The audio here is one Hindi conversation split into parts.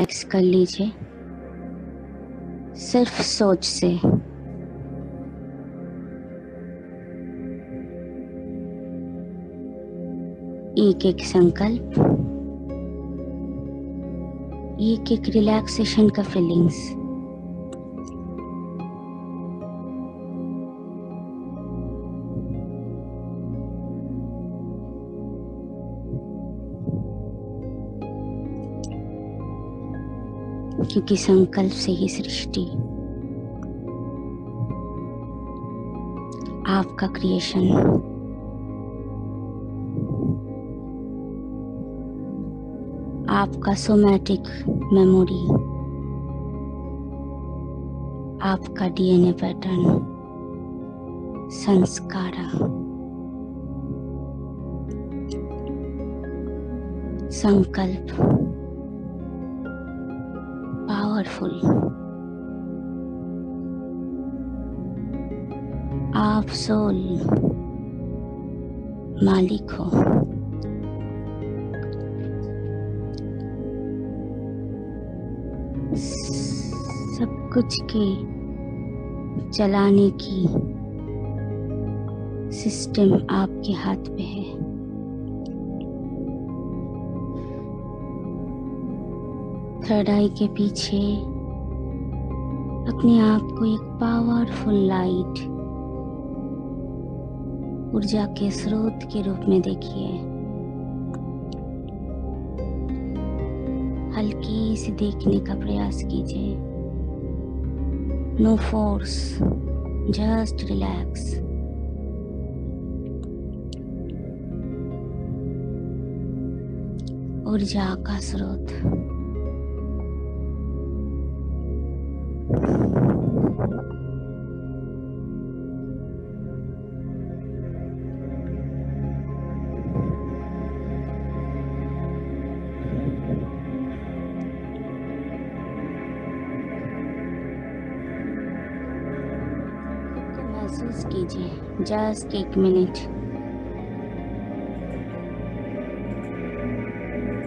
रिलैक्स कर लीजिए। सिर्फ़ सोच से। एक एक संकल्प। एक एक रिलैक्सेशन का फीलिंग्स क्योंकि संकल्प से ही सृष्टि। आपका क्रिएशन आपका सोमैटिक मेमोरी आपका डीएनए पैटर्न संस्कार। संकल्प। पावरफुल आप सोल मालिक। हो सब कुछ के चलाने की सिस्टम आपके हाथ पे थर्ड आई के पीछे अपने आप को एक पावरफुल लाइट ऊर्जा के स्रोत के रूप में देखिए। हल्की से देखने का प्रयास कीजिए। नो फोर्स जस्ट रिलैक्स ऊर्जा का स्रोत। जस्ट एक मिनट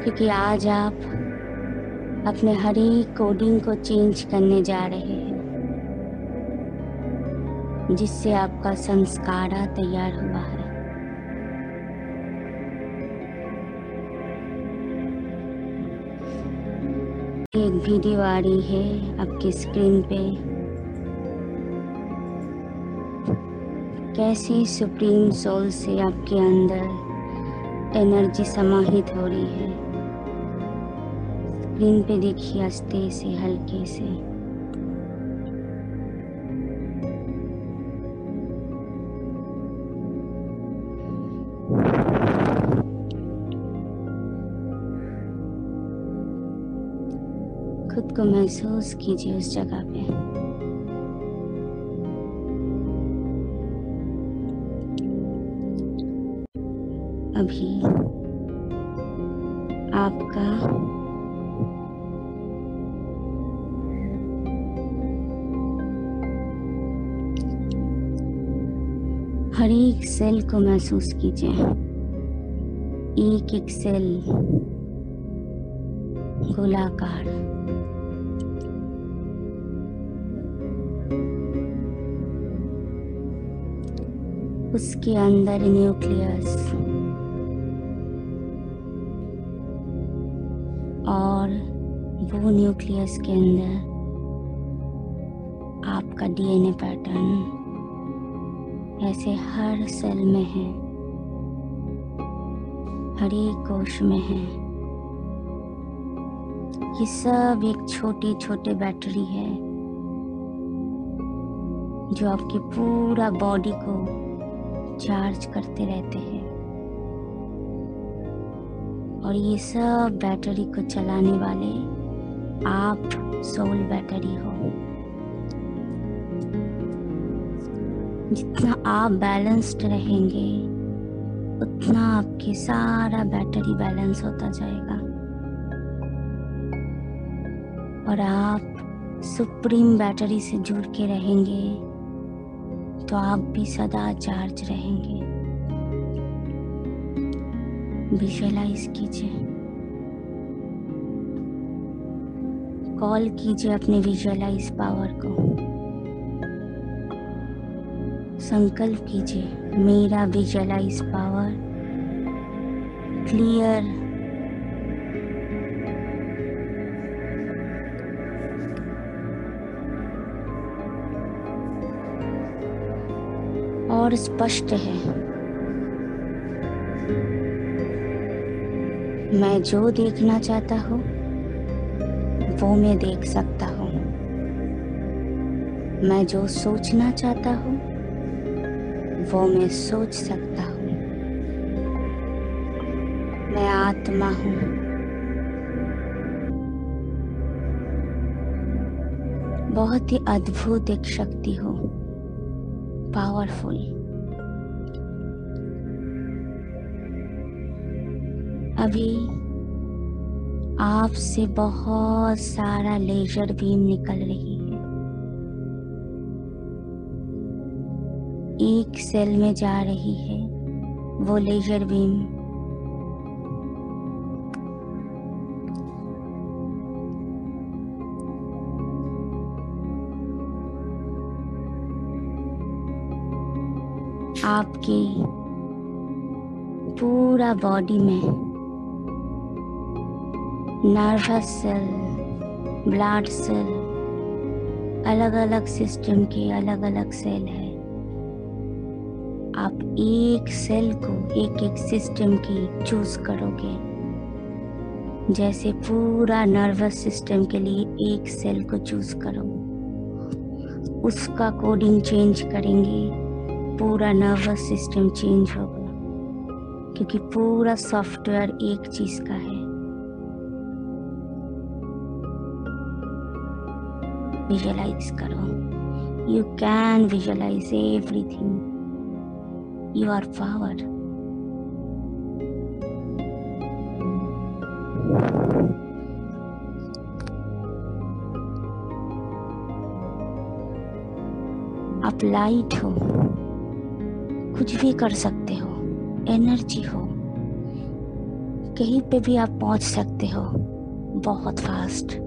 क्योंकि आज आप अपने हर एक कोडिंग को चेंज करने जा रहे हैं, जिससे आपका संस्कारा तैयार हुआ है। एक वीडियो आ रही है आपकी स्क्रीन पे। कैसे सुप्रीम सोल से आपके अंदर एनर्जी समाहित हो रही है? स्क्रीन पे देखिए आस्ते से, हल्के से। खुद को महसूस कीजिए उस जगह पे। अभी आपका हर एक सेल को महसूस कीजिए। एक एक सेल गोलाकार। उसके अंदर न्यूक्लियस और वो न्यूक्लियस के अंदर आपका डीएनए पैटर्न ऐसे हर सेल में है, हर एक कोश में है। ये सब एक छोटी छोटी बैटरी है, जो आपके पूरा बॉडी को चार्ज करते रहते हैं। और ये सब बैटरी को चलाने वाले आप सोल बैटरी हो। जितना आप बैलेंस्ड रहेंगे, उतना आपके सारा बैटरी बैलेंस होता जाएगा। और आप सुप्रीम बैटरी से जुड़ के रहेंगे तो आप भी सदा चार्ज रहेंगे। विजुअलाइज कीजिए। कॉल कीजिए अपने विजुअलाइज पावर को। संकल्प कीजिए, मेरा विजुअलाइज पावर क्लियर और स्पष्ट है। मैं जो देखना चाहता हूँ, वो मैं देख सकता हूँ। मैं जो सोचना चाहता हूँ, वो मैं सोच सकता हूँ। मैं आत्मा हूँ। बहुत ही अद्भुत एक शक्ति हो। पावरफुल अभी आपसे बहुत सारा लेजर बीम निकल रही है। एक सेल में जा रही है, वो लेजर बीम। आपके पूरा बॉडी में नर्वस सेल ब्लड सेल अलग अलग सिस्टम के अलग अलग सेल है। आप एक सेल को एक एक सिस्टम की चूज़ करोगे। जैसे पूरा नर्वस सिस्टम के लिए एक सेल को चूज़ करो। उसका कोडिंग चेंज करेंगे। पूरा नर्वस सिस्टम चेंज होगा। क्योंकि पूरा सॉफ्टवेयर एक चीज़ का है। विजुअलाइज करो। You can visualise everything you are power आप लाइट हो। कुछ भी कर सकते हो। एनर्जी हो। कहीं पे भी आप पहुँच सकते हो। बहुत फास्ट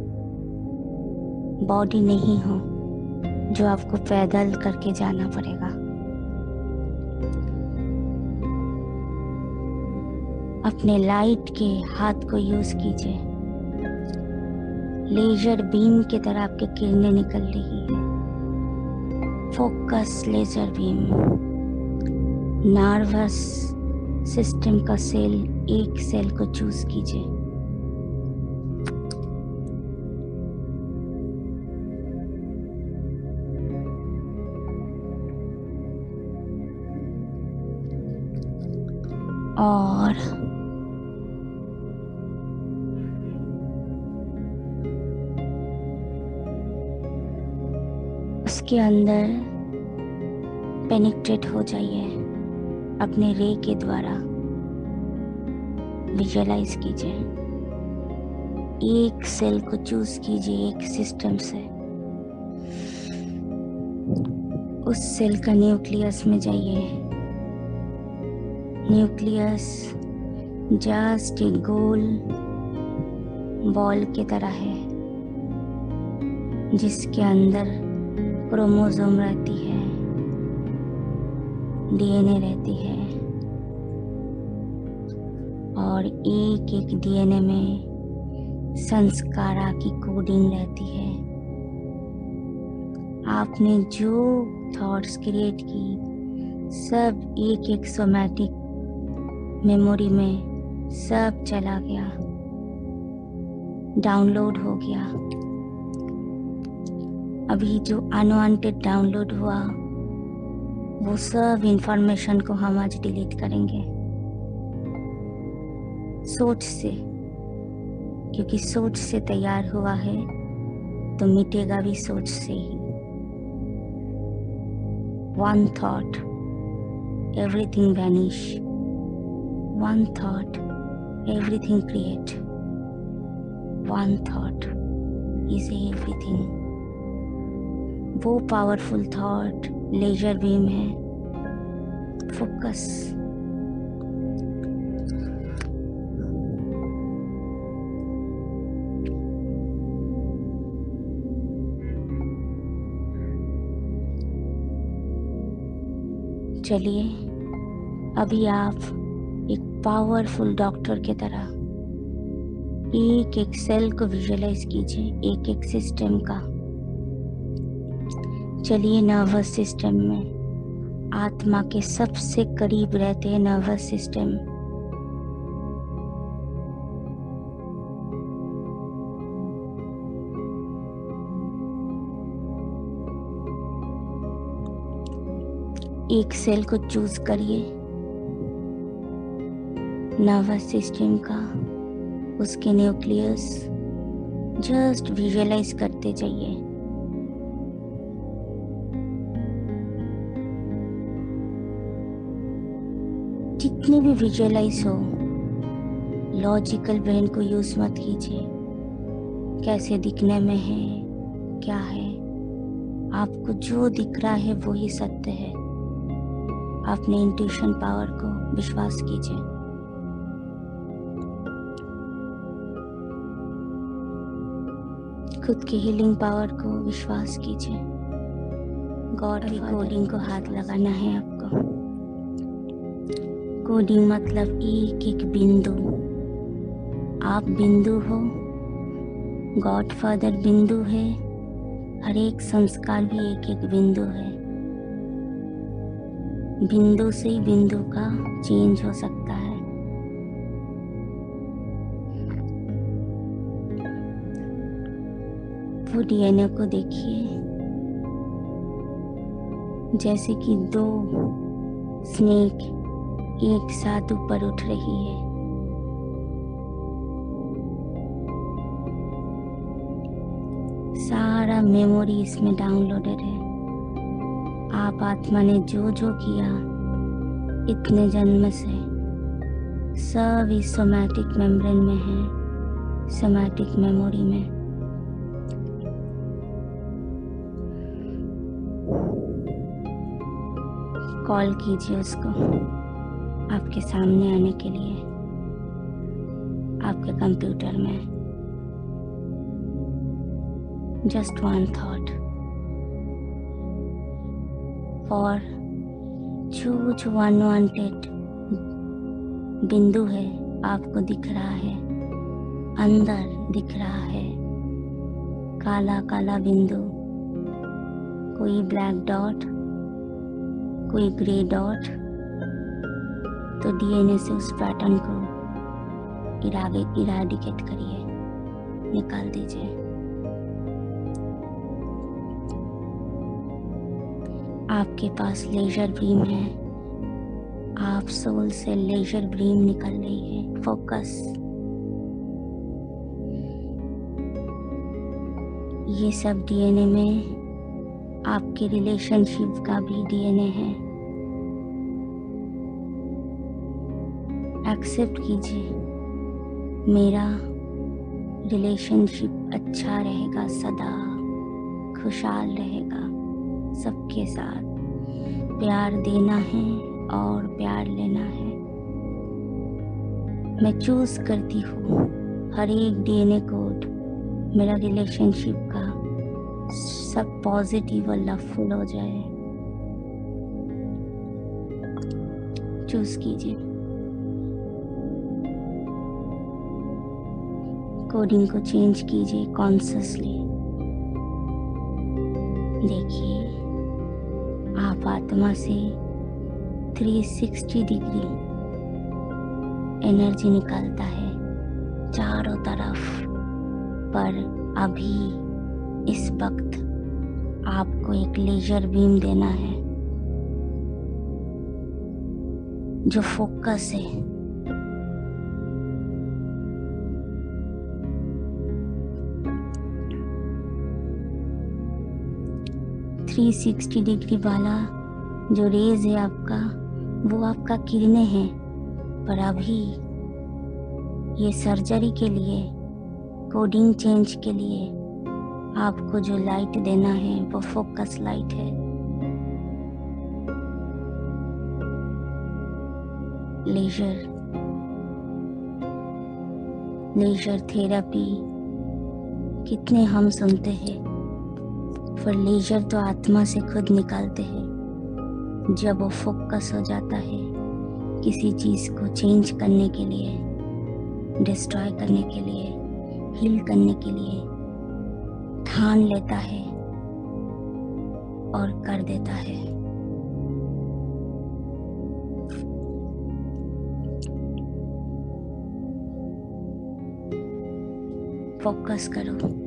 बॉडी नहीं हो, जो आपको पैदल करके जाना पड़ेगा। अपने लाइट के हाथ को यूज़ कीजिए। लेजर बीम की तरह आपके किरणें निकल रही है। Focus laser beam nervous system का सेल एक सेल को चूज़ कीजिए। पेनिट्रेट हो जाइए। अपने रे के द्वारा। विजुअलाइज कीजिए। एक सेल को चूज़ कीजिए एक सिस्टम से। उस सेल का न्यूक्लियस में जाइए। न्यूक्लियस जस्ट एक गोल बॉल की तरह है, जिसके अंदर क्रोमोसोम रहती है। डीएनए रहती है। और एक एक डीएनए में संस्कारा की कोडिंग रहती है। आपने जो थॉट्स क्रिएट की, सब एक एक सोमैटिक मेमोरी में सब चला गया। डाउनलोड हो गया। अभी जो अनवांटेड डाउनलोड हुआ वो सब इंफॉर्मेशन को हम आज डिलीट करेंगे। सोच से, क्योंकि सोच से तैयार हुआ है तो मिटेगा भी सोच से ही। One thought everything vanish one thought everything create one thought is everything वो पावरफुल थॉट लेजर बीम है। फोकस चलिए, अभी आप एक पावरफुल डॉक्टर के तरह एक एक सेल को विजुअलाइज कीजिए, एक एक सिस्टम का। चलिए नर्वस सिस्टम में। आत्मा के सबसे करीब रहते हैं नर्वस सिस्टम एक सेल को चूज़ करिए। नर्वस सिस्टम का, उसके न्यूक्लियस जस्ट विजुअलाइज करते जाइए। जितने भी विजुअलाइज हो लॉजिकल ब्रेन को यूज़ मत कीजिए। कैसे दिखने में है क्या है आपको जो दिख रहा है वो ही सत्य है। अपने इंट्यूशन पावर को विश्वास कीजिए। खुद की हीलिंग पावर को विश्वास कीजिए। गॉड की कोडिंग को हाथ लगाना है आपको। कोडिंग मतलब एक एक बिंदु। आप बिंदु हो। गॉड फादर बिंदु है। हर एक संस्कार भी एक एक बिंदु है। बिंदु से ही बिंदु का चेंज हो सकता है। वो डीएनए को देखिए। जैसे कि दो स्नेक एक साथ ऊपर उठ रही है। सारा मेमोरी इसमें डाउनलोडेड है। आप आत्मा ने जो जो किया, इतने जन्म से सब इस सोमैटिक मेम्ब्रेन में है सोमैटिक मेमोरी में। कॉल कीजिए उसको। आपके सामने आने के लिए, आपके कंप्यूटर में। जस्ट वन थॉट और चूच अनवांटेड बिंदु है, आपको दिख रहा है। अंदर दिख रहा है। काला काला बिंदु। कोई ब्लैक डॉट कोई ग्रे डॉट तो डीएनए से उस पैटर्न को इरागे इराडिकेट करिए। निकाल दीजिए। आपके पास लेजर ब्रीम है। आप सोल से लेजर ब्रीम निकल रही है। फोकस ये सब डीएनए में आपके रिलेशनशिप का भी डीएनए है। एक्सेप्ट कीजिए। मेरा रिलेशनशिप अच्छा रहेगा, सदा खुशहाल रहेगा सबके साथ। प्यार देना है और प्यार लेना है। मैं चूज़ करती हूँ हर एक डीएनए कोड मेरा रिलेशनशिप का सब पॉजिटिव और लवफुल हो जाए। चूज़ कीजिए। कोडिंग को चेंज कीजिए कॉन्सियसली देखिए, आप आत्मा से 360 डिग्री एनर्जी निकलता है चारों तरफ़। पर अभी इस वक्त आपको एक लेजर बीम देना है, जो फोकस है। 360 डिग्री वाला जो रेज है आपका, वो आपका किरणें हैं। पर अभी ये सर्जरी के लिए, कोडिंग चेंज के लिए आपको जो लाइट देना है, वो फोकस लाइट है। लेजर। Laser therapy. कितने हम सुनते हैं। पर लेजर तो आत्मा से खुद निकालते हैं। जब वो फोकस हो जाता है किसी चीज़ को चेंज करने के लिए, डिस्ट्रॉय करने के लिए हील करने के लिए, ठान लेता है और कर देता है। फोकस करो।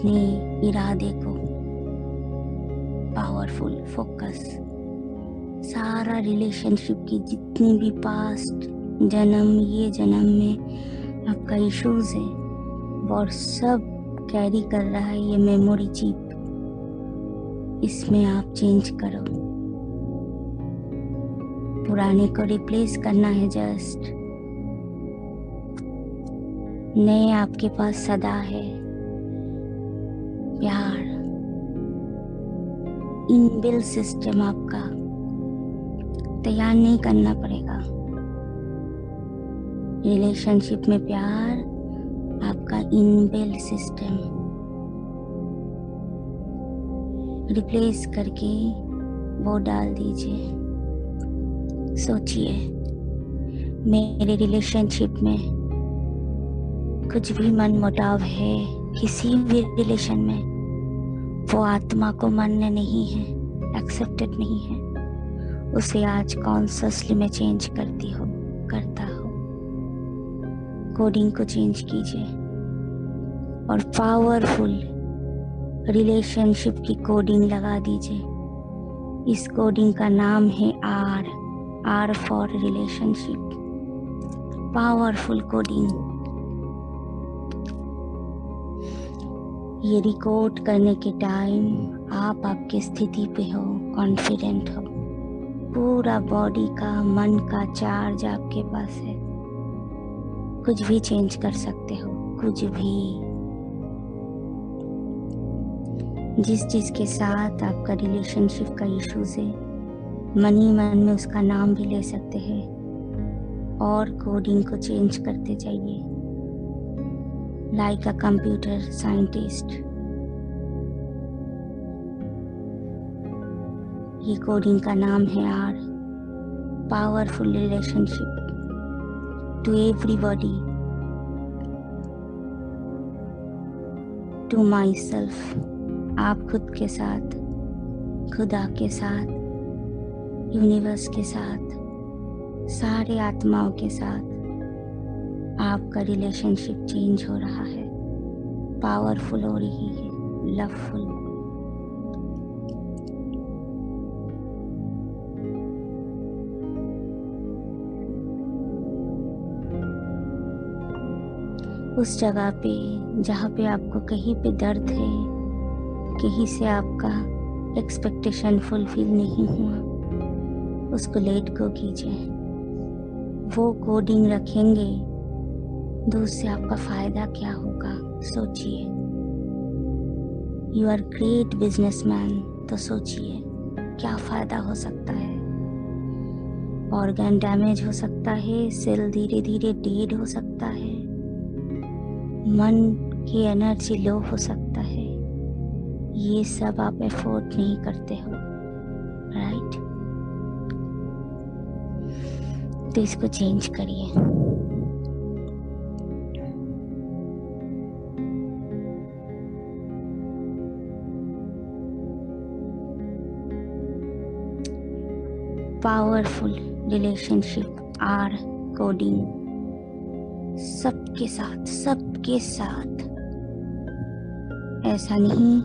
अपने इरादे को। पावरफुल फोकस सारा रिलेशनशिप की जितनी भी पास्ट जन्म, ये जन्म में आपका इश्यूज़ है और सब कैरी कर रहा है ये मेमोरी चिप इसमें आप चेंज करो। पुराने को रिप्लेस करना है जस्ट नए आपके पास सदा है। इनबिल सिस्टम आपका तैयार नहीं करना पड़ेगा। रिलेशनशिप में प्यार आपका इनबिल सिस्टम। रिप्लेस करके वो डाल दीजिए। सोचिए, मेरे रिलेशनशिप में कुछ भी मन मोटाव है किसी भी रिलेशन में वो आत्मा को मान्य नहीं है एक्सेप्टेड नहीं है। उसे आज कॉन्ससली में चेंज करती हो, करता हो। कोडिंग को चेंज कीजिए। और पावरफुल रिलेशनशिप की कोडिंग लगा दीजिए। इस कोडिंग का नाम है R R for relationship powerful coding ये रिकॉर्ड करने के टाइम आप आपकी स्थिति पे हो कॉन्फिडेंट हो। पूरा बॉडी का, मन का चार्ज आपके पास है। कुछ भी चेंज कर सकते हो, कुछ भी। जिस चीज़ के साथ आपका रिलेशनशिप का इश्यूज़ है, मनी मन में उसका नाम भी ले सकते हैं। और कोडिंग को चेंज करते जाइए। Like a computer scientist. ये कोडिंग का नाम है R powerful relationship to everybody to myself आप खुद के साथ, खुदा के साथ यूनिवर्स के साथ, सारे आत्माओं के साथ आपका रिलेशनशिप चेंज हो रहा है। पावरफुल हो रही है। लवफुल उस जगह पे जहाँ पे आपको कहीं पे दर्द है, कहीं से आपका एक्सपेक्टेशन फुलफिल नहीं हुआ, उसको लेट गो कीजिए। वो कोडिंग रखेंगे तो उससे आपका फ़ायदा क्या होगा, सोचिए। यू आर ग्रेट बिजनेसमैन तो सोचिए, क्या फ़ायदा हो सकता है? ऑर्गन डैमेज हो सकता है सेल धीरे धीरे डेड हो सकता है। मन की एनर्जी लो हो सकता है। ये सब आप एफोर्ड नहीं करते हो राइट तो इसको चेंज करिए। Powerful relationship, R, coding. सबके साथ सबके साथ। ऐसा नहीं,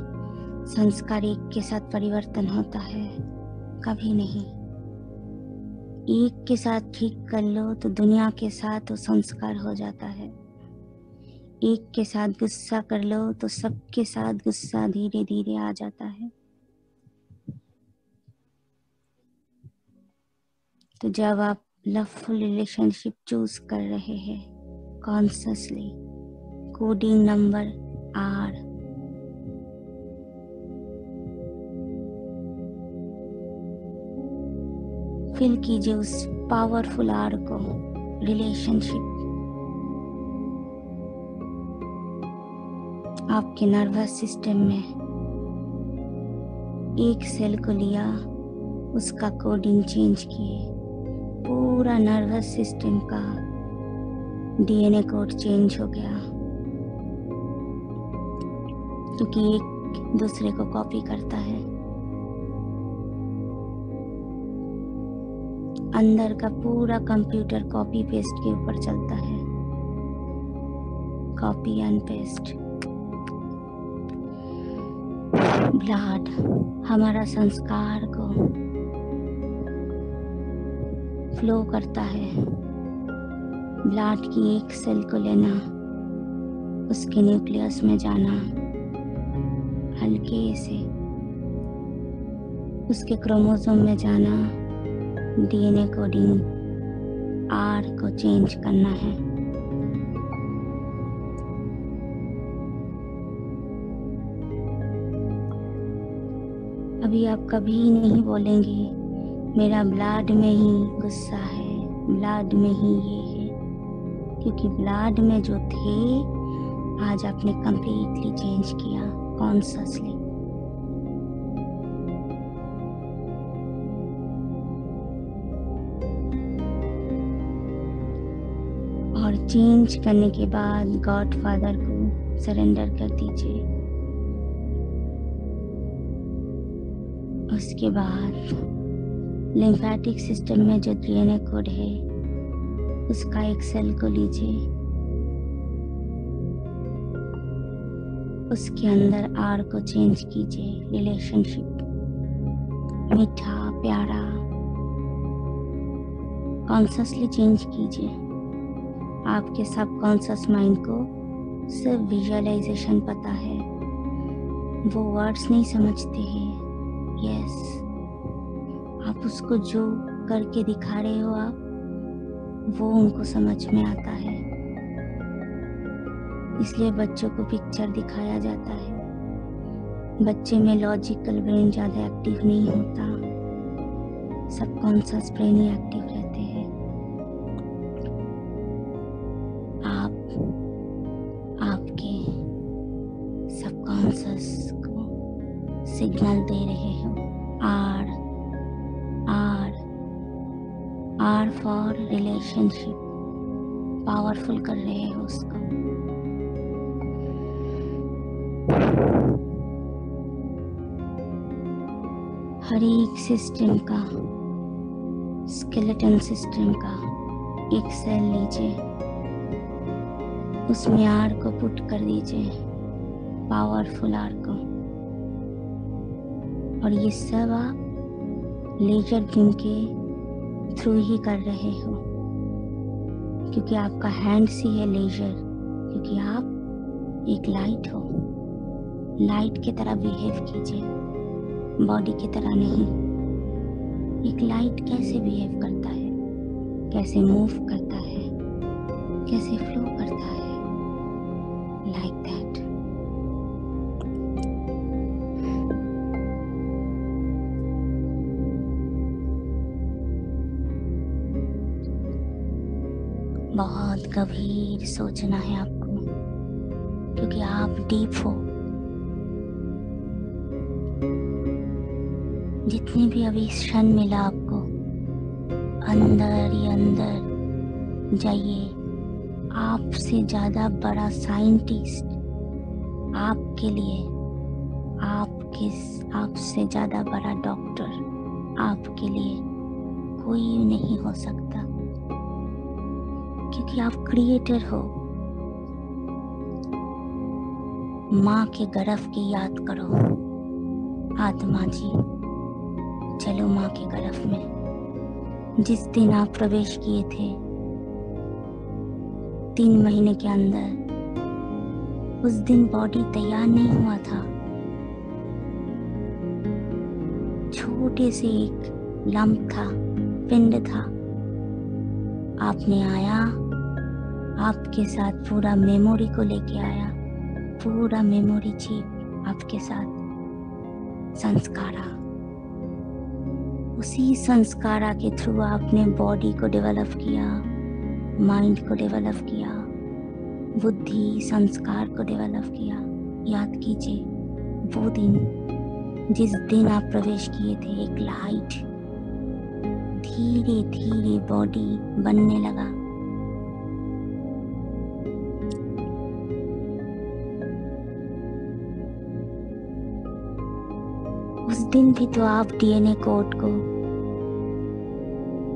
संस्कार एक के साथ परिवर्तन होता है, कभी नहीं। एक के साथ ठीक कर लो तो दुनिया के साथ वो संस्कार हो जाता है। एक के साथ गुस्सा कर लो तो सबके साथ गुस्सा धीरे धीरे आ जाता है। तो जब आप लवफुल रिलेशनशिप चूज़ कर रहे हैं consciously coding number R. Fill कीजिए उस पावरफुल आर को, रिलेशनशिप। आपके नर्वस सिस्टम में एक सेल को लिया, उसका कोडिंग चेंज किए। पूरा नर्वस सिस्टम का डीएनए कोड चेंज हो गया। क्योंकि एक दूसरे को कॉपी करता है। अंदर का पूरा कंप्यूटर कॉपी पेस्ट के ऊपर चलता है। कॉपी एंड पेस्ट ब्लड हमारा संस्कार को फ्लो करता है। ब्लड की एक सेल को लेना, उसके न्यूक्लियस में जाना, हल्के से। उसके क्रोमोसोम में जाना, डीएनए कोडिंग आर को चेंज करना है। अभी आप कभी नहीं बोलेंगे मेरा ब्लड में ही गुस्सा है, ब्लड में ही ये है, क्योंकि ब्लड में जो थे, आज आपने कंप्लीटली चेंज किया कॉन्ससली और चेंज करने के बाद गॉड फादर को सरेंडर कर दीजिए। उसके बाद लिम्फेटिक सिस्टम में जो डीएनए कोड है, उसका एक सेल को लीजिए। उसके अंदर आर को चेंज कीजिए, रिलेशनशिप। मीठा, प्यारा कॉन्सियसली चेंज कीजिए। आपके सब सबकॉन्शियस माइंड को सिर्फ़ विजुअलाइजेशन पता है। वो वर्ड्स नहीं समझते हैं। यस। आप उसको जो करके दिखा रहे हो आप, वो उनको समझ में आता है। इसलिए बच्चों को पिक्चर दिखाया जाता है। बच्चे में लॉजिकल ब्रेन ज़्यादा एक्टिव नहीं होता। सबकॉन्सियस ब्रेन ही एक्टिव रहते रिलेशनशिप पावरफुल कर रहे हो उसको। हर एक सिस्टम का स्केलेटन सिस्टम का एक सेल लीजिए। उसमें आर को पुट कर दीजिए पावरफुल आर को। और ये सब आप लेजर बीम के थ्रू ही कर रहे हो। क्योंकि आपका हैंड्स ही है लेजर क्योंकि आप एक लाइट हो। लाइट की तरह बिहेव कीजिए बॉडी की तरह नहीं। एक लाइट कैसे बिहेव करता है? कैसे मूव करता है? कैसे फ्लो करता है? लाइक दैट गंभीर सोचना है आपको, क्योंकि आप डीप हो। जितनी भी अभी क्षण मिला आपको, अंदर ही अंदर जाइए। आपसे ज़्यादा बड़ा साइंटिस्ट आपके लिए, आपके आपसे ज़्यादा बड़ा डॉक्टर आपके लिए कोई नहीं हो सकता। क्योंकि आप क्रिएटर हो। माँ के गर्भ की याद करो। आत्मा जी, चलो माँ के गर्भ में। जिस दिन आप प्रवेश किए थे, तीन महीने के अंदर, उस दिन बॉडी तैयार नहीं हुआ था। छोटे से एक लंप था, पिंड था। आपने आया आपके साथ पूरा मेमोरी को लेके आया। पूरा मेमोरी चिप आपके साथ। संस्कारा। उसी संस्कारा के थ्रू आपने बॉडी को डेवलप किया माइंड को डेवलप किया, बुद्धि, संस्कार को डेवलप किया। याद कीजिए, वो दिन जिस दिन आप प्रवेश किए थे, एक लाइट धीरे धीरे बॉडी बनने लगा। दिन भी तो आप डीएनए कोड को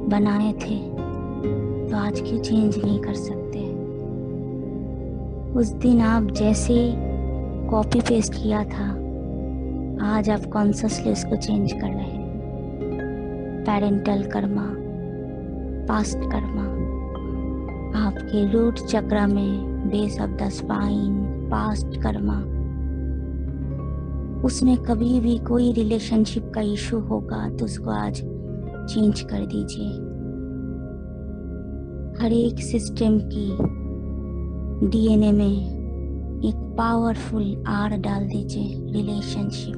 बनाए थे तो आज क्यों चेंज नहीं कर सकते? उस दिन आप जैसे कॉपी पेस्ट किया था, आज आप कॉन्सियसली उसको चेंज कर रहे हैं। पेरेंटल कर्मा पास्ट कर्मा आपके रूट चक्र में base of the spine past karma उसमें कभी भी कोई रिलेशनशिप का इशू होगा तो उसको आज चेंज कर दीजिए। हर एक सिस्टम की डीएनए में एक पावरफुल आर डाल दीजिए रिलेशनशिप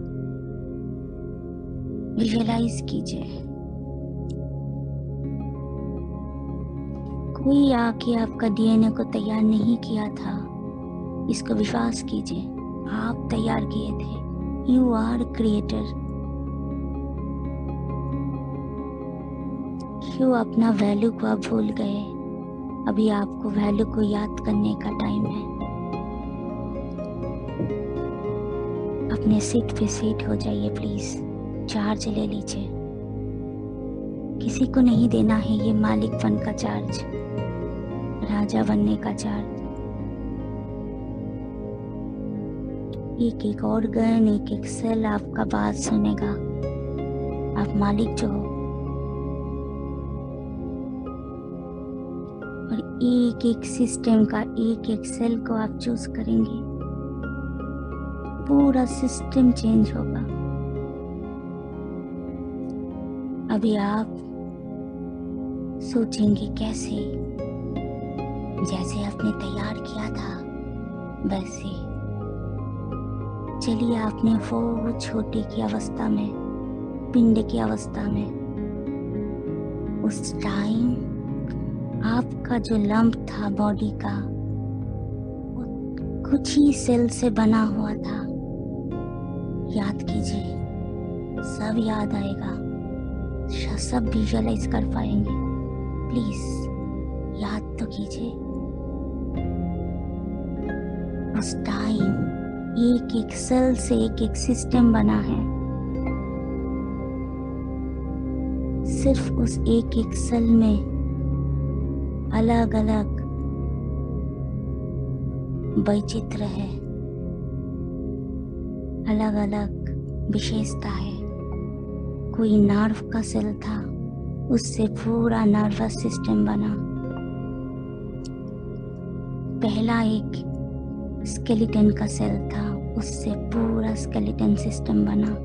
विजुअलाइज कीजिए। कोई आके आपका डीएनए को तैयार नहीं किया था, इसको विश्वास कीजिए। आप तैयार किए थे। यू आर क्रिएटर क्यों अपना वैल्यू को आप भूल गए अभी आपको वैल्यू को याद करने का टाइम है। अपने सीट पे सीट हो जाइए प्लीज़ चार्ज ले लीजिए। किसी को नहीं देना है ये मालिक बन का चार्ज राजा बनने का चार्ज एक एक ऑर्गन एक एक सेल आपका बात सुनेगा। आप मालिक जो और एक एक सिस्टम का एक एक सेल को आप चूज़ करेंगे। पूरा सिस्टम चेंज होगा। अभी आप सोचेंगे कैसे? जैसे आपने तैयार किया था, वैसे। चलिए आपने वो छोटी की अवस्था में, पिंड की अवस्था में। उस टाइम आपका जो लंप था बॉडी का कुछ ही सेल से बना हुआ था। याद कीजिए, सब याद आएगा। सब विजुअलाइज कर पाएँगे। प्लीज़ याद तो कीजिए। उस टाइम एक एक सेल से एक एक सिस्टम बना है। सिर्फ़ उस एक एक सेल में अलग अलग वैचित्र है। अलग अलग विशेषता है। कोई नर्व का सेल था, उससे पूरा नर्वस सिस्टम बना। पहला एक स्केलेटन का सेल था, उससे पूरा स्केलेटन सिस्टम बना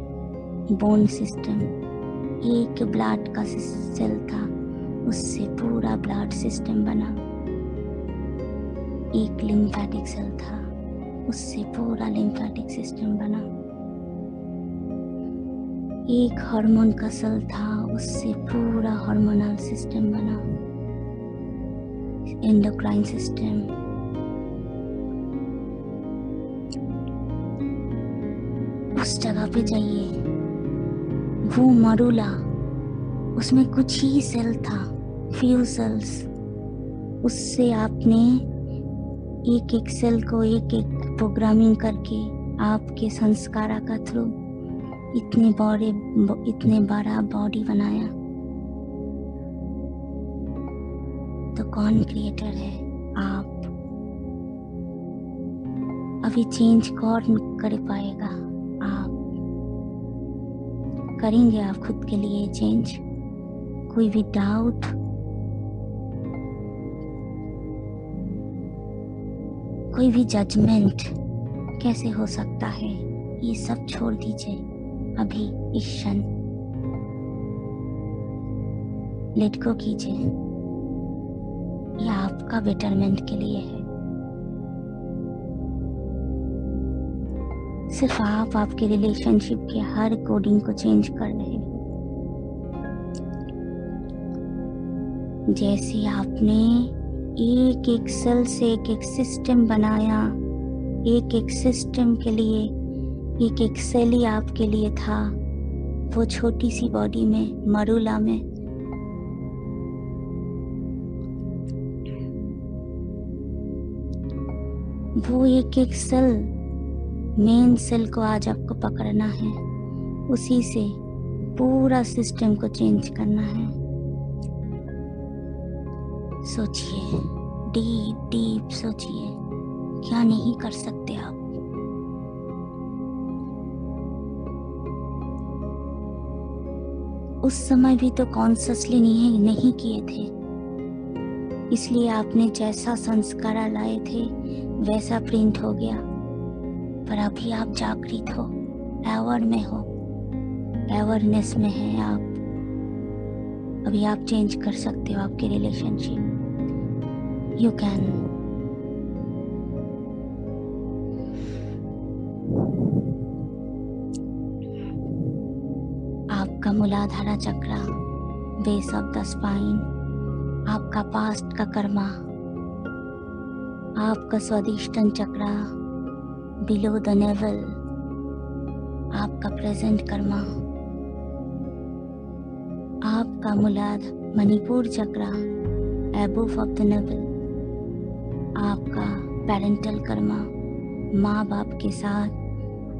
बोन सिस्टम एक ब्लड का सेल था, उससे पूरा ब्लड सिस्टम बना। एक लिम्फेटिक सेल था, उससे पूरा लिम्फेटिक सिस्टम बना। एक हार्मोन का सेल था, उससे पूरा हार्मोनल सिस्टम बना। एंडोक्राइन सिस्टम जगह पे जाइए। वो मरुला उसमें कुछ ही सेल था फ्यू सेल्स उससे आपने एक एक सेल को एक एक प्रोग्रामिंग करके आपके संस्कारा का थ्रू इतने बड़े, इतने बड़ा बॉडी बनाया। तो कौन क्रिएटर है? आप। अभी चेंज कौन कर पाएगा? करेंगे आप खुद के लिए चेंज कोई भी डाउट कोई भी जजमेंट कैसे हो सकता है? ये सब छोड़ दीजिए। अभी इस क्षण। लेट को कीजिए। यह आपका बेटरमेंट के लिए है। सिर्फ़ आप, आपके रिलेशनशिप के हर कोडिंग को चेंज कर रहे हो। जैसे आपने एक एक सेल से एक एक सिस्टम बनाया, एक एक सिस्टम के लिए, एक एक सेल ही आपके लिए था, वो छोटी सी बॉडी में मरुला में। वो एक एक सेल मेन सेल को आज आपको पकड़ना है। उसी से पूरा सिस्टम को चेंज करना है। सोचिए, डीप डीप सोचिए, क्या नहीं कर सकते आप? उस समय भी तो कॉन्सियसली नहीं नहीं किए थे। इसलिए आपने जैसा संस्कार लाए थे, वैसा प्रिंट हो गया। पर अभी आप जागृत हो। एवर में हो। एवरनेस में है आप। अभी आप चेंज कर सकते हो आपके रिलेशनशिप यू कैन आपका Muladhara chakra, base of the spine आपका पास्ट का कर्मा, आपका Swadhisthana chakra below the navel, आपका प्रेजेंट कर्मा। आपका मुलाद Manipura chakra above of the navel आपका पेरेंटल कर्मा माँ बाप के साथ,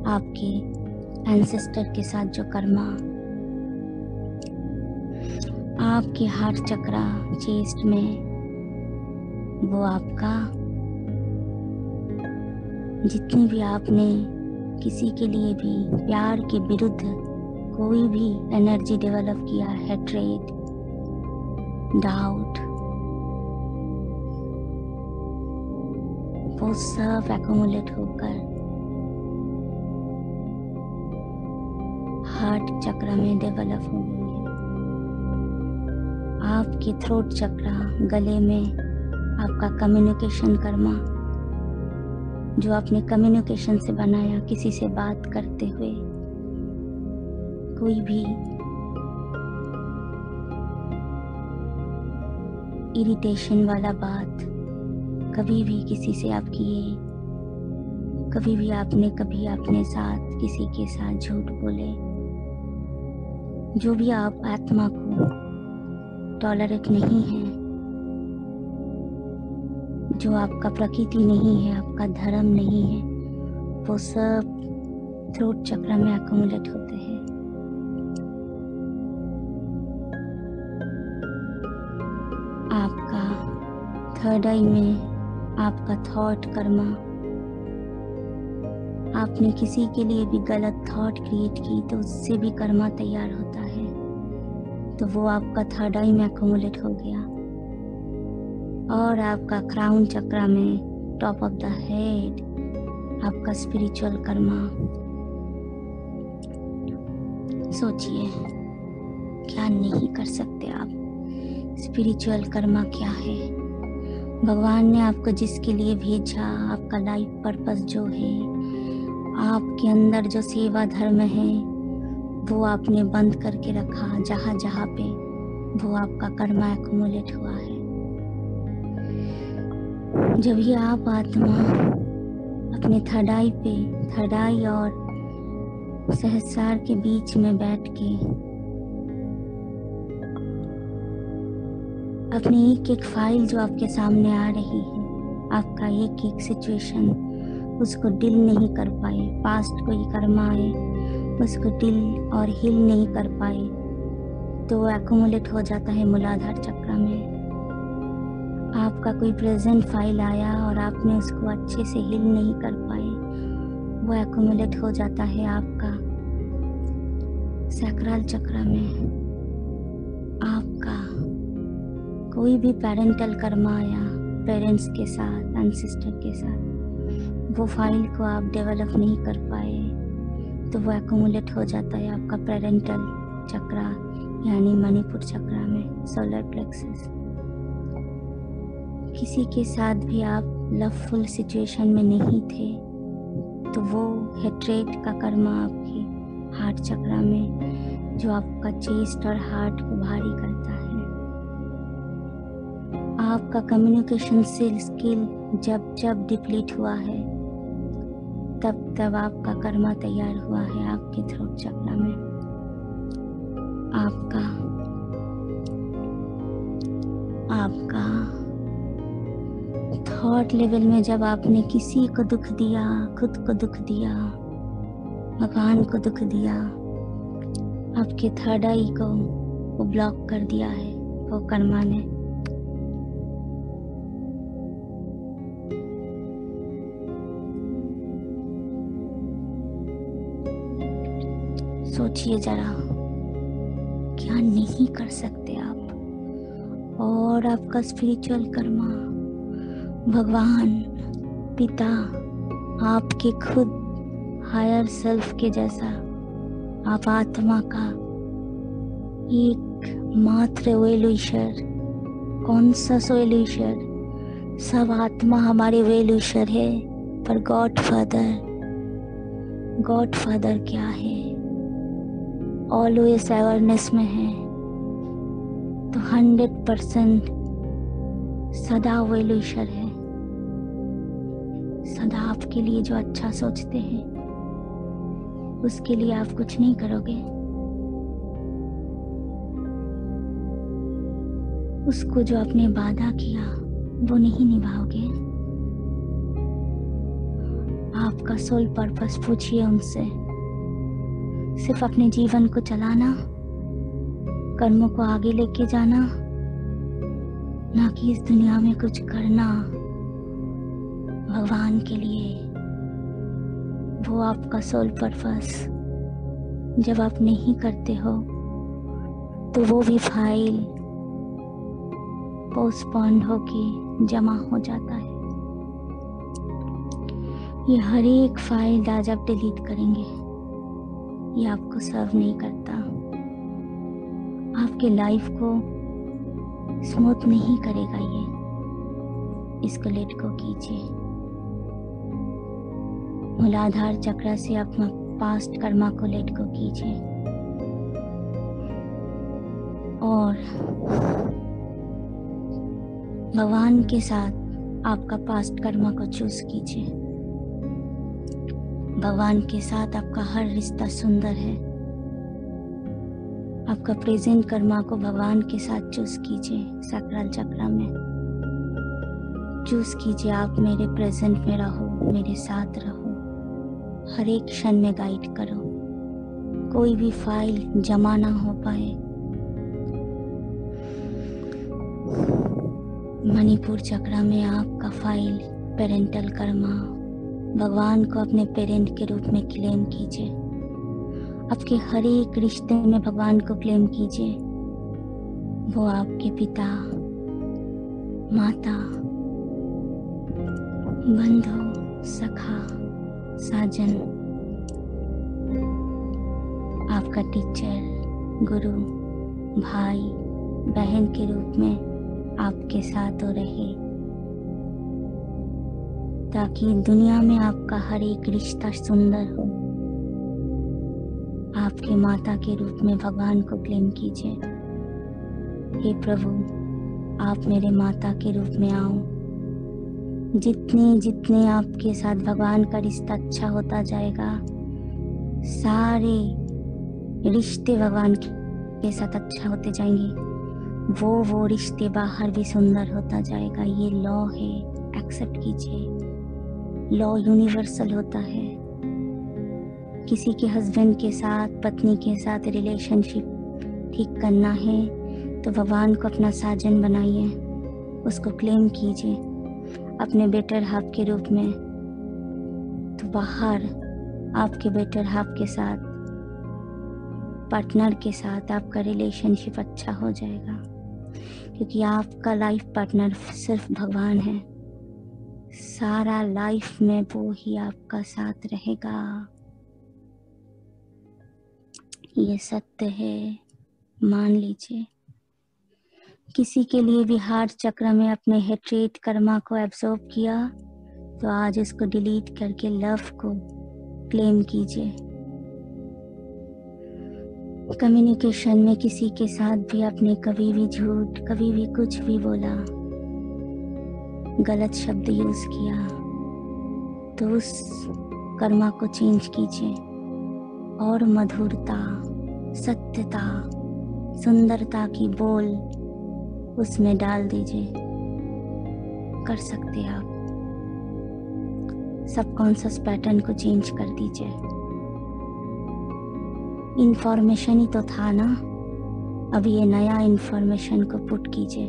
आपके एंसेस्टर के साथ जो कर्मा। आपके हार्ट चक्रा चेस्ट में, वो आपका जितनी भी आपने किसी के लिए भी प्यार के विरुद्ध कोई भी एनर्जी डेवलप किया है ट्रेड डाउट वो सब एकोमुलेट होकर हार्ट चक्र में डेवलप हो गई है आपके थ्रोट चक्र गले में आपका कम्युनिकेशन कर्मा जो आपने कम्युनिकेशन से बनाया, किसी से बात करते हुए। कोई भी इरिटेशन वाला बात कभी भी किसी से आप किए, कभी भी आपने, कभी अपने साथ किसी के साथ झूठ बोले। जो भी आप आत्मा को टॉलरेट नहीं है जो आपका प्रकृति नहीं है, आपका धर्म नहीं है, वो सब थ्रोट चक्र में अकोमुलेट होते हैं। आपका थर्ड आई में आपका थॉट कर्मा आपने किसी के लिए भी गलत थॉट क्रिएट की तो उससे भी कर्मा तैयार होता है। तो वो आपका थर्ड आई में अकोमुलेट हो गया। और आपका क्राउन चक्र में टॉप ऑफ़ द हेड आपका स्पिरिचुअल कर्मा सोचिए, क्या नहीं कर सकते आप? स्पिरिचुअल कर्मा क्या है? भगवान ने आपको जिसके लिए भेजा, आपका लाइफ पर्पस जो है, आपके अंदर जो सेवा धर्म है, वो आपने बंद करके रखा जहाँ जहाँ पे वो आपका कर्मा एकोमुलेट हुआ है। जब ये आप आत्मा अपने थर्डाई पे थर्डाई और सहसार के बीच में बैठ के अपनी एक एक फ़ाइल जो आपके सामने आ रही है, आपका एक एक सिचुएशन उसको डील नहीं कर पाए पास्ट कोई कर्मा आए, उसको डील और हिल नहीं कर पाए तो एकोमुलेट हो जाता है मूलाधार चक्र में। आपका कोई प्रेजेंट फ़ाइल आया और आपने उसको अच्छे से हिल नहीं कर पाए, वो एकोमुलेट हो जाता है आपका। सैक्रल चक्र में आपका कोई भी पेरेंटल कर्मा आया पेरेंट्स के साथ एंसिस्टर के साथ, वो फ़ाइल को आप डेवलप नहीं कर पाए तो वो एकोमुलेट हो जाता है आपका पेरेंटल चक्रा यानी मणिपुर चक्रा में सोलर प्लेक्सस किसी के साथ भी आप लवफुल सिचुएशन में नहीं थे तो वो हेट्रेट का कर्मा आपके हार्ट चक्रा में, जो आपका चेस्ट और हार्ट को भारी करता है। आपका कम्युनिकेशन स्किल जब जब डिप्लीट हुआ है, तब तब आपका कर्मा तैयार हुआ है आपके थ्रोट चक्रा में। आपका आपका थॉट लेवल में जब आपने किसी को दुख दिया, खुद को दुख दिया, भगवान को दुख दिया, आपके थर्ड आई को वो ब्लॉक कर दिया है, वो कर्मा ने। सोचिए जरा, क्या नहीं कर सकते आप? और आपका स्पिरिचुअल कर्मा भगवान, पिता, आपके खुद हायर सेल्फ के जैसा, आप आत्मा का एक मात्र वेलु ईश्वर कौन सा सब आत्मा हमारे वेलु ईश्वर है, पर गॉड फादर गॉड फादर क्या है? ऑलवेज अवेयरनेस में है तो हंड्रेड परसेंट सदा वेलु ईश्वर है। आपके लिए जो अच्छा सोचते हैं, उसके लिए आप कुछ नहीं करोगे। उसको जो आपने वादा किया, वो नहीं निभाओगे। आपका सोल पर्पस पूछिए उनसे। सिर्फ़ अपने जीवन को चलाना, कर्मों को आगे लेके जाना, ना कि इस दुनिया में कुछ करना, भगवान के लिए। वो आपका सोल पर्पस जब आप नहीं करते हो तो वो भी फ़ाइल पोस्टपोन्ड होके जमा हो जाता है। ये हर एक फ़ाइल आज आप डिलीट करेंगे। ये आपको सर्व नहीं करता। आपके लाइफ को स्मूथ नहीं करेगा ये। इसको लेट को कीजिए। मूलाधार चक्र से अपना पास्ट कर्मा को लेट को कीजिए। और भगवान के साथ आपका पास्ट कर्मा को चूज़ कीजिए। भगवान के साथ आपका हर रिश्ता सुंदर है। आपका प्रेजेंट कर्मा को भगवान के साथ चूज़ कीजिए सक्राल चक्र में। चूज़ कीजिए, आप मेरे प्रेजेंट में रहो, मेरे साथ रहो। हर एक क्षण में गाइड करो। कोई भी फ़ाइल जमा ना हो पाए। मणिपुर चक्र में आपका फ़ाइल पेरेंटल कर्मा भगवान को अपने पेरेंट के रूप में क्लेम कीजिए। आपके हर एक रिश्ते में भगवान को क्लेम कीजिए। वो आपके पिता, माता, बंधु, सखा साजन, आपका टीचर गुरु, भाई, बहन के रूप में आपके साथ हो रहे। ताकि दुनिया में आपका हर एक रिश्ता सुंदर हो। आपके माता के रूप में भगवान को क्लेम कीजिए। हे प्रभु, आप मेरे माता के रूप में आओ। जितने जितने आपके साथ भगवान का रिश्ता अच्छा होता जाएगा, सारे रिश्ते भगवान के साथ अच्छा होते जाएँगे। वो वो रिश्ते बाहर भी सुंदर होता जाएगा। ये लॉ है, एक्सेप्ट कीजिए। लॉ यूनिवर्सल होता है। किसी के हस्बैंड के साथ, पत्नी के साथ रिलेशनशिप ठीक करना है तो भगवान को अपना साजन बनाइए, उसको क्लेम कीजिए। अपने बेटर हाफ़ के रूप में तो बाहर आपके बेटर हाफ़ के साथ, पार्टनर के साथ आपका रिलेशनशिप अच्छा हो जाएगा। क्योंकि आपका लाइफ पार्टनर सिर्फ़ भगवान है। सारा लाइफ में वो ही आपका साथ रहेगा। ये सत्य है। मान लीजिए। किसी के लिए भी हार्ट चक्र में अपने हेट्रेट कर्मा को एब्जॉर्ब किया तो आज इसको डिलीट करके लव को क्लेम कीजिए। कम्युनिकेशन में किसी के साथ भी आपने कभी भी झूठ, कभी भी कुछ भी बोला, गलत शब्द यूज़ किया तो उस कर्मा को चेंज कीजिए। और मधुरता, सत्यता, सुंदरता की बोल उसमें डाल दीजिए। कर सकते हैं आप। सबकॉन्सियस पैटर्न को चेंज कर दीजिए। इन्फॉर्मेशन ही तो था ना। अब ये नया इन्फॉर्मेशन को पुट कीजिए।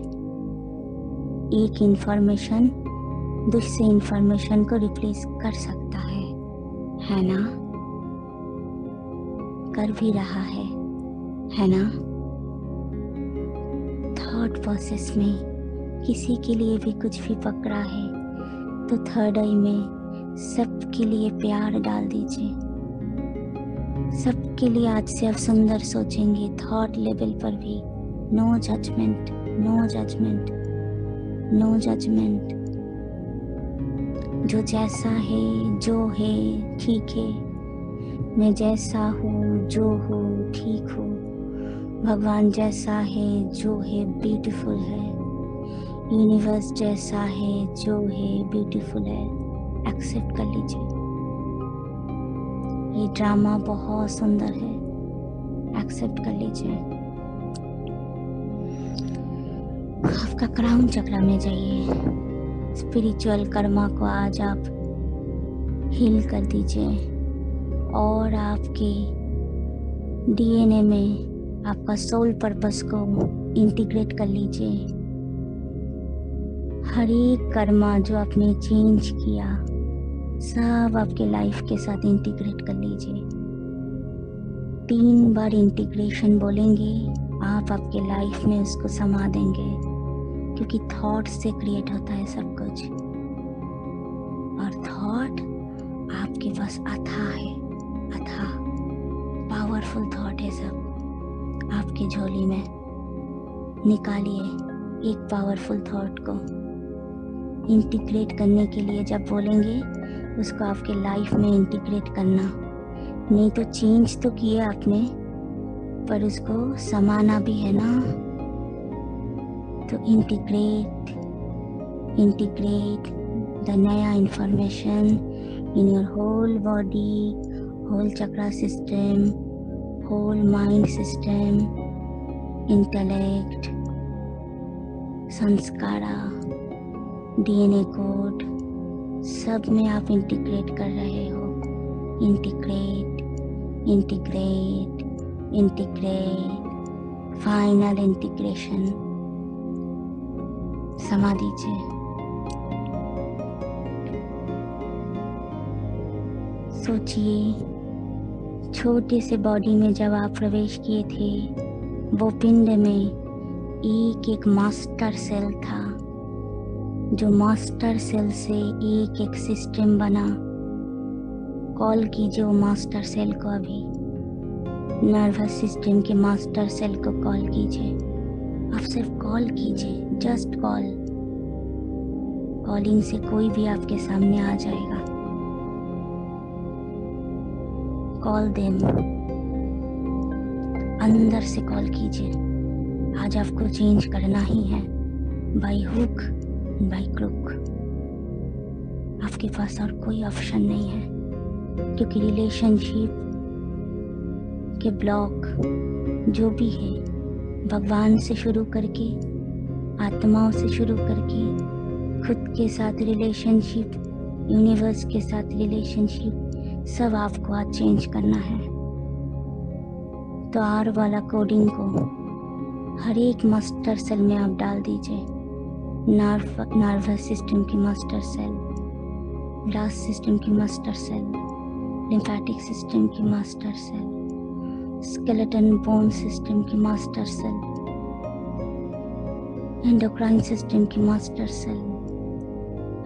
एक इन्फॉर्मेशन दूसरे इंफॉर्मेशन को रिप्लेस कर सकता है। है ना? कर भी रहा है। है ना? थॉट प्रोसेस में किसी के लिए भी कुछ भी पकड़ा है तो थर्ड आई में सबके लिए प्यार डाल दीजिए। सबके लिए आज से आप सुंदर सोचेंगे थॉट लेवल पर भी। No judgment no judgment no judgment जो जैसा है, जो है, ठीक है। मैं जैसा हूँ, जो हूँ, ठीक हूँ। भगवान जैसा है जो है ब्यूटीफुल है। यूनिवर्स जैसा है जो है ब्यूटीफुल है। एक्सेप्ट कर लीजिए। ये ड्रामा बहुत सुंदर है। एक्सेप्ट कर लीजिए। आपका क्राउन चक्र में जाइए। स्पिरिचुअल कर्मा को आज आप हील कर दीजिए। और आपके डीएनए में आपका सोल पर्पस को इंटीग्रेट कर लीजिए। हर एक कर्मा जो आपने चेंज किया, सब आपके लाइफ के साथ इंटीग्रेट कर लीजिए। तीन बार इंटीग्रेशन बोलेंगे, आप आपके लाइफ में उसको समा देंगे, क्योंकि थॉट से क्रिएट होता है सब कुछ। और थॉट आपके पास अथा है अथा पावरफुल थॉट है सब। आपकी झोली में निकालिए एक पावरफुल थॉट को। इंटीग्रेट करने के लिए जब बोलेंगे उसको आपके लाइफ में इंटीग्रेट करना। नहीं तो चेंज तो किए आपने पर उसको समाना भी है ना। तो इंटीग्रेट इंटीग्रेट द नया information in your whole body whole chakra system, whole mind system, intellect, संस्कारा डीएनए कोड सब में आप इंटीग्रेट कर रहे हो। Integrate integrate integrate final integration समा दीजिए। सोचिए। छोटे से बॉडी में जब आप प्रवेश किए थे, वो पिंड में एक एक मास्टर सेल था, जो मास्टर सेल से एक एक सिस्टम बना। कॉल कीजिए वो मास्टर सेल को अभी। नर्वस सिस्टम के मास्टर सेल को कॉल कीजिए। आप सिर्फ़ कॉल कीजिए जस्ट कॉल कॉलिंग से कोई भी आपके सामने आ जाएगा। कॉल देम अंदर से कॉल कीजिए। आज आपको चेंज करना ही है। बाई हुक बाई क्रुक आपके पास और कोई ऑप्शन नहीं है। क्योंकि रिलेशनशिप के ब्लॉक जो भी है, भगवान से शुरू करके, आत्माओं से शुरू करके, खुद के साथ रिलेशनशिप यूनिवर्स के साथ रिलेशनशिप सब आपको आज चेंज करना है। तो आर वाला कोडिंग को हर एक मास्टर सेल में आप डाल दीजिए। नर्व नर्वस सिस्टम की मास्टर सेल ग्लास सिस्टम की मास्टर सेल लिम्फेटिक सिस्टम की master cell skeleton bone system की मास्टर सेल एंडोक्राइन सिस्टम की मास्टर सेल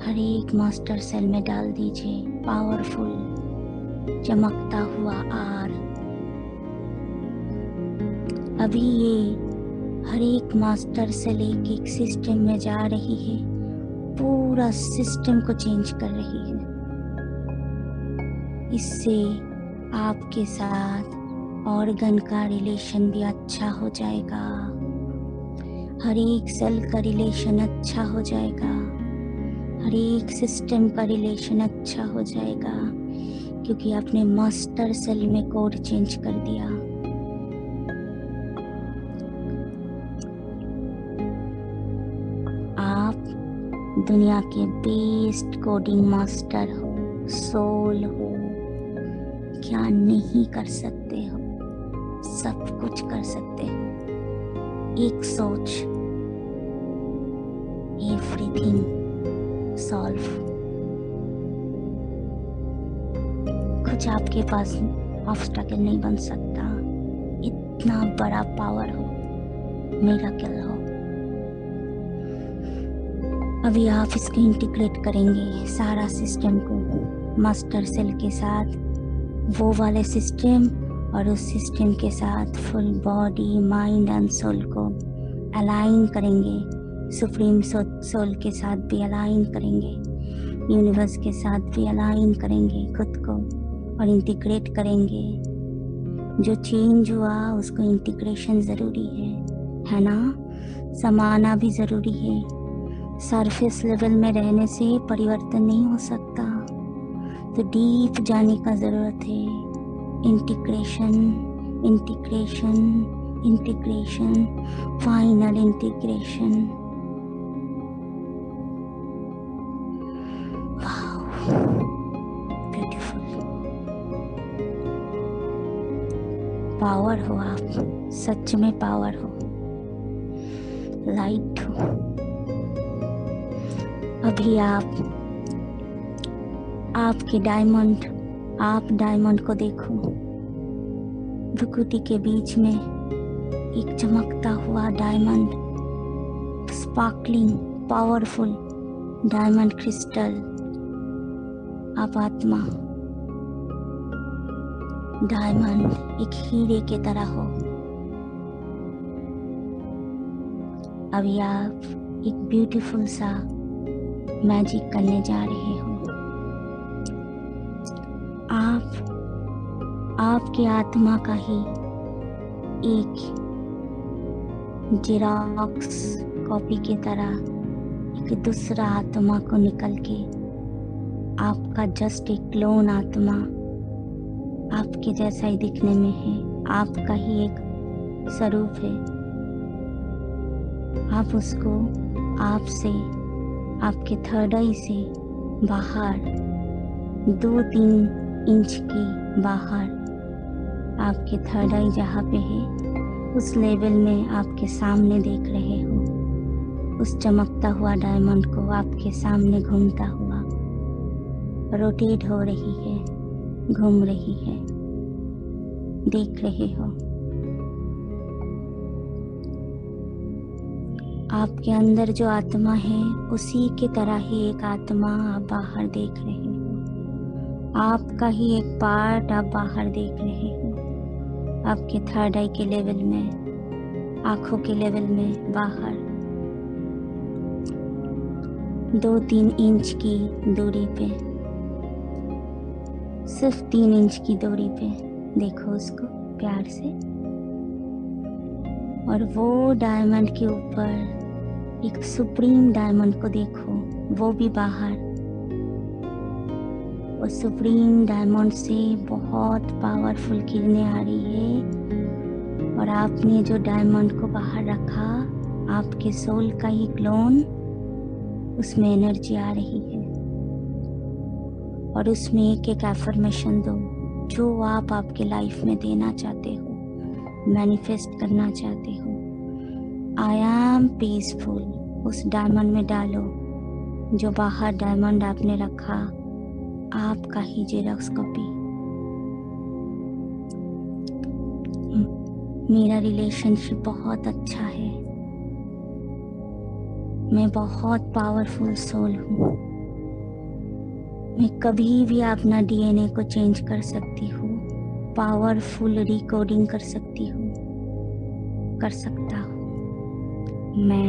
हर एक मास्टर सेल में डाल दीजिए। पावरफुल चमकता हुआ आर। अभी ये हर एक मास्टर से लेके एक सिस्टम में जा रही है, पूरा सिस्टम को चेंज कर रही है। इससे आपके साथ ऑर्गन का रिलेशन भी अच्छा हो जाएगा। हर एक सेल का रिलेशन अच्छा हो जाएगा। हर एक सिस्टम का रिलेशन अच्छा हो जाएगा। क्योंकि आपने मास्टर सेल में कोड चेंज कर दिया। आप दुनिया के बेस्ट कोडिंग मास्टर हो सोल हो, क्या नहीं कर सकते हो? सब कुछ कर सकते हो। एक सोच एवरीथिंग सॉल्व कुछ आपके पास ऑब्स्टकल नहीं बन सकता। इतना बड़ा पावर हो मेरा क्या हो। अभी आप इसको इंटीग्रेट करेंगे, सारा सिस्टम को मास्टर सेल के साथ, वो वाले सिस्टम और उस सिस्टम के साथ full body mind and soul को अलाइन करेंगे। सुप्रीम सोल के साथ भी अलाइन करेंगे। यूनिवर्स के साथ भी अलाइन करेंगे, खुद को। और इंटीग्रेट करेंगे। जो चेंज हुआ, उसको इंटीग्रेशन ज़रूरी है। है ना? समाना भी ज़रूरी है। सरफेस लेवल में रहने से परिवर्तन नहीं हो सकता। तो डीप जाने का ज़रूरत है। Integration integration integration final integration power हो आप, सच में पावर हो। लाइट हो। अभी आप, आपके डायमंड आप डायमंड को देखो। प्रकृति के बीच में एक चमकता हुआ diamond sparkling powerful diamond crystal आप आत्मा। डायमंड एक हीरे के तरह हो। अभी आप एक ब्यूटीफुल सा मैजिक करने जा रहे हो। आप, आपकी आत्मा का ही एक जेरोक्स कॉपी की तरह एक दूसरा आत्मा को निकल के आपका जस्ट एक क्लोन आत्मा आपके जैसा ही दिखने में है। आपका ही एक स्वरूप है। आप उसको आपसे आपके थर्ड आई से बाहर, दो तीन इंच की बाहर, आपके थर्ड आई जहाँ पे है, उस लेवल में आपके सामने देख रहे हो। उस चमकता हुआ डायमंड को आपके सामने घूमता हुआ रोटेट हो रही है। घूम रही है। देख रहे हो। आपके अंदर जो आत्मा है, उसी के तरह ही एक आत्मा आप बाहर देख रहे हो। आपका ही एक पार्ट आप बाहर देख रहे हो। आपके थर्ड आई के लेवल में, आँखों के लेवल में बाहर। दो तीन इंच की दूरी पे सिर्फ़ तीन इंच की दूरी पे देखो उसको, प्यार से। और वो डायमंड के ऊपर, एक सुप्रीम डायमंड को देखो, वो भी बाहर। उस सुप्रीम डायमंड से बहुत पावरफुल किरणें आ रही है। और आपने जो डायमंड को बाहर रखा, आपके सोल का ही क्लोन उसमें एनर्जी आ रही है। और उसमें एक एक एफर्मेशन दो, जो आप आपके लाइफ में देना चाहते हो मैनिफेस्ट करना चाहते हो। आई एम पीसफुल उस डायमंड में डालो, जो बाहर डायमंड आपने रखा, आपका ही जेरॉक्स कॉपी मेरा रिलेशनशिप बहुत अच्छा है। मैं बहुत पावरफुल सोल हूँ। मैं कभी भी अपना डीएनए को चेंज कर सकती हूँ पावरफुल रिकोडिंग कर सकती हूँ, कर सकता हूँ। मैं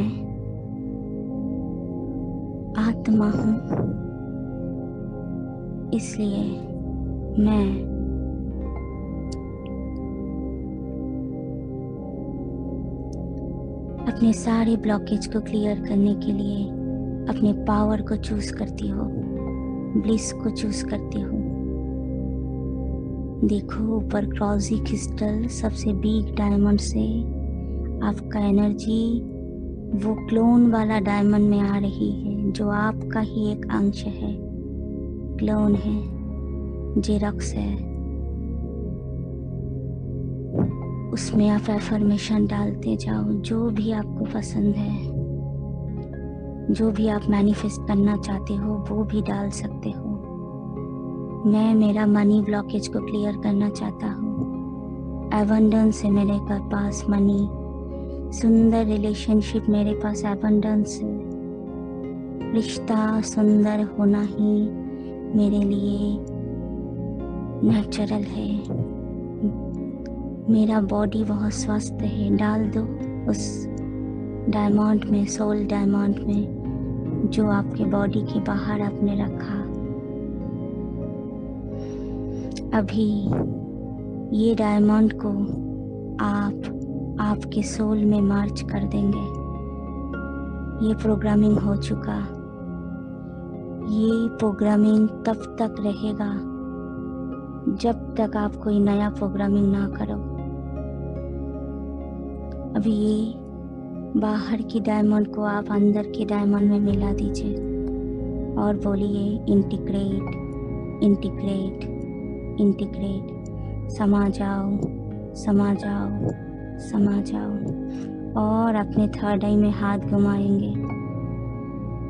आत्मा हूँ, इसलिए मैं अपने सारे ब्लॉकेज को क्लियर करने के लिए अपने पावर को चूज़ करती हो। ब्लिस को चूज़ करती हो। देखो, ऊपर क्रॉजी क्रिस्टल सबसे बिग डायमंड से आपका एनर्जी वो क्लोन वाला डायमंड में आ रही है, जो आपका ही एक अंश है। क्लोन है जेरक्स है। उसमें आप एफर्मेशन डालते जाओ, जो भी आपको पसंद है। जो भी आप मैनिफेस्ट करना चाहते हो, वो भी डाल सकते हो। मैं मेरा मनी ब्लॉकेज को क्लियर करना चाहता हूँ। एबंडेंस है मेरे पास मनी सुंदर रिलेशनशिप मेरे पास एबंडेंस है। रिश्ता सुंदर होना ही मेरे लिए नेचुरल है। मेरा बॉडी बहुत स्वस्थ है। डाल दो उस डायमंड में सोल डायमंड में। जो आपके बॉडी के बाहर आपने रखा। अभी ये डायमंड को आप, आपके सोल में मार्च कर देंगे। ये प्रोग्रामिंग हो चुका। ये प्रोग्रामिंग तब तक रहेगा, जब तक आप कोई नया प्रोग्रामिंग ना करो। अभी ये बाहर की डायमंड को आप अंदर के डायमंड में मिला दीजिए। और बोलिए, इंटीग्रेट इंटीग्रेट इंटीग्रेट। समा जाओ समा जाओ समा जाओ। और अपने थर्ड आई में हाथ घुमाएँगे।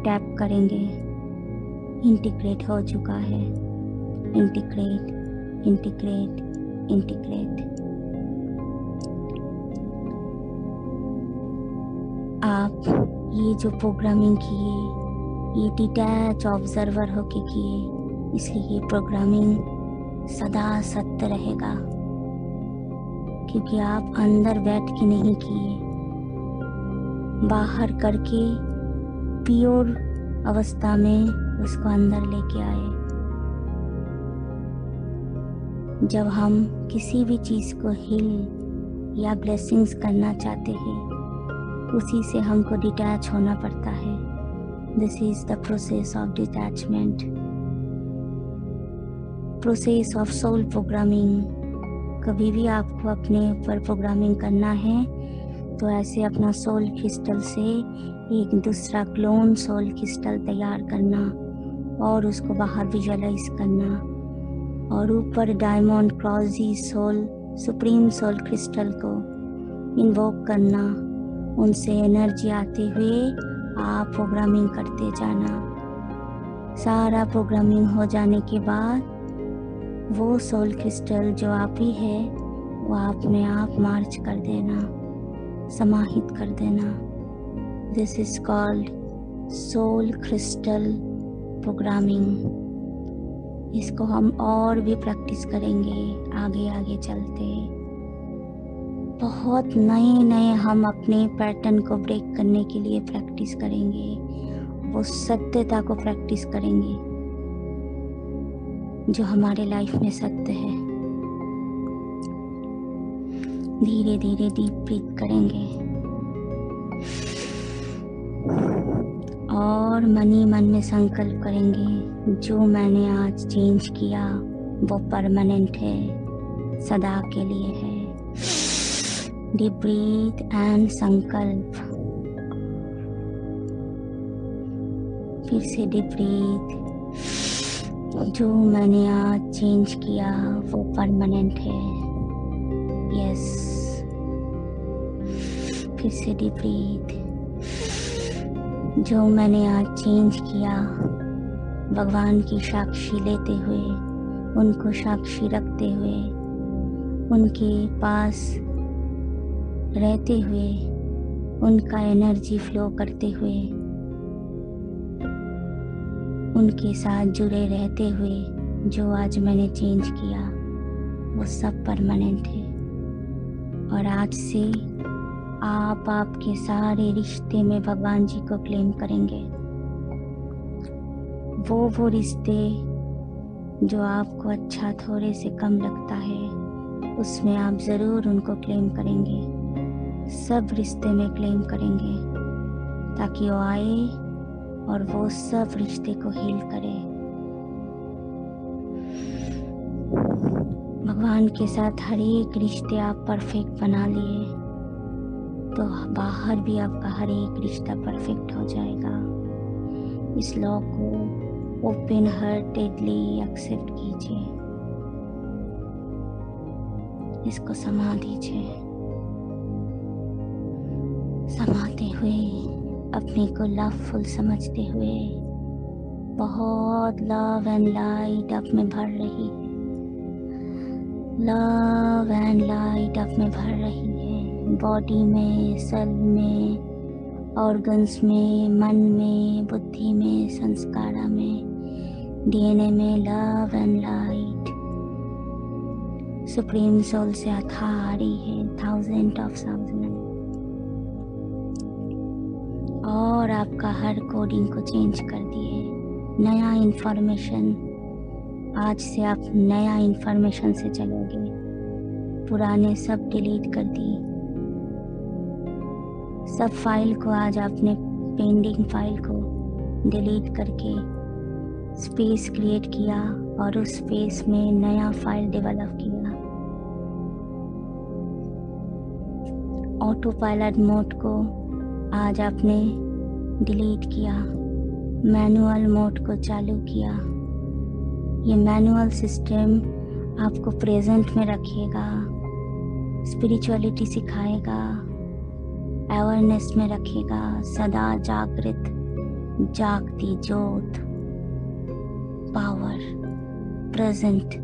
टैप करेंगे। इंटीग्रेट हो चुका है। Integrate integrate integrate. आप ये जो प्रोग्रामिंग किए, ये डिटैच ऑब्जर्वर होके किए, इसलिए ये प्रोग्रामिंग सदा सत्य रहेगा। क्योंकि आप अंदर बैठ के नहीं किए। बाहर करके प्योर अवस्था में उसको अंदर लेके आए। जब हम किसी भी चीज़ को हिल या ब्लेसिंग्स करना चाहते हैं उसी से हमको डिटैच होना पड़ता है। This is the process of detachment process of soul programming कभी भी आपको अपने ऊपर प्रोग्रामिंग करना है तो ऐसे अपना सोल क्रिस्टल से एक दूसरा क्लोन सोल क्रिस्टल तैयार करना और उसको बाहर विजुअलाइज करना। और ऊपर डायमंड क्रॉजी सोल सुप्रीम सोल क्रिस्टल को इन्वोक करना। उनसे एनर्जी आते हुए आप प्रोग्रामिंग करते जाना। सारा प्रोग्रामिंग हो जाने के बाद वो सोल क्रिस्टल जो आप ही है, वो आप में आप मार्च कर देना, समाहित कर देना। This is called soul crystal programming. इसको हम और भी प्रैक्टिस करेंगे आगे आगे चलते। बहुत नए नए हम अपने पैटर्न को ब्रेक करने के लिए प्रैक्टिस करेंगे। वो सत्यता को प्रैक्टिस करेंगे, जो हमारे लाइफ में सत्य है। धीरे धीरे डीप ब्रीथ करेंगे। और मनी मन में संकल्प करेंगे, जो मैंने आज चेंज किया, वो परमानेंट है, सदा के लिए है। Deep breathe and संकल्प फिर से डीप ब्रीथ जो मैंने आज चेंज किया वो परमानेंट है यस फिर से डीप ब्रीथ जो मैंने आज चेंज किया भगवान की साक्षी लेते हुए, उनको साक्षी रखते हुए, उनके पास रहते हुए उनका एनर्जी फ्लो करते हुए, उनके साथ जुड़े रहते हुए जो आज मैंने चेंज किया, वो सब परमानेंट है। और आज से आप आपके सारे रिश्ते में भगवान जी को क्लेम करेंगे। वो वो रिश्ते जो आपको अच्छा थोड़े से कम लगता है, उसमें आप ज़रूर उनको क्लेम करेंगे। सब रिश्ते में क्लेम करेंगे, ताकि वो आए और वो सब रिश्ते को हील करे। भगवान के साथ हर एक रिश्ते आप परफेक्ट बना लिए तो बाहर भी आपका हर एक रिश्ता परफेक्ट हो जाएगा। इस लॉ को ओपन हार्टेडली एक्सेप्ट कीजिए। इसको समा दीजिए। समाते हुए, अपने को लवफुल समझते हुए, बहुत लव एंड लाइट आप में भर रही है। लव एंड लाइट आप में भर रही है। बॉडी में सेल में ऑर्गन्स में, मन में, बुद्धि में, संस्कारा में डीएनए में love and light supreme soul से अथा आ रही है थाउज़ेंड ऑफ़ थाउज़ेंड और आपका हर कोडिंग को चेंज कर दिए नया इन्फॉर्मेशन आज से आप नया इन्फॉर्मेशन से चलोगे। पुराने सब डिलीट कर दिए सब फ़ाइल को आज आपने पेंडिंग फ़ाइल को डिलीट करके स्पेस क्रिएट किया और उस स्पेस में नया फ़ाइल डेवलप किया। ऑटो पायलट मोड को आज आपने डिलीट किया, मैनुअल मोड को चालू किया। ये मैनुअल सिस्टम आपको प्रेजेंट में रखेगा, स्पिरिचुअलिटी सिखाएगा, अवेयरनेस में रखेगा, सदा जागृत, जागती ज्योत, पावर, प्रेजेंट,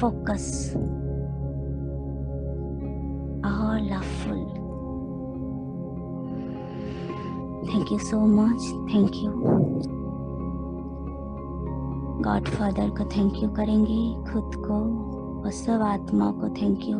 फोकस। और loveful thank you so much thank you God father को थैंक यू करेंगे, खुद को और सब आत्मा को थैंक यू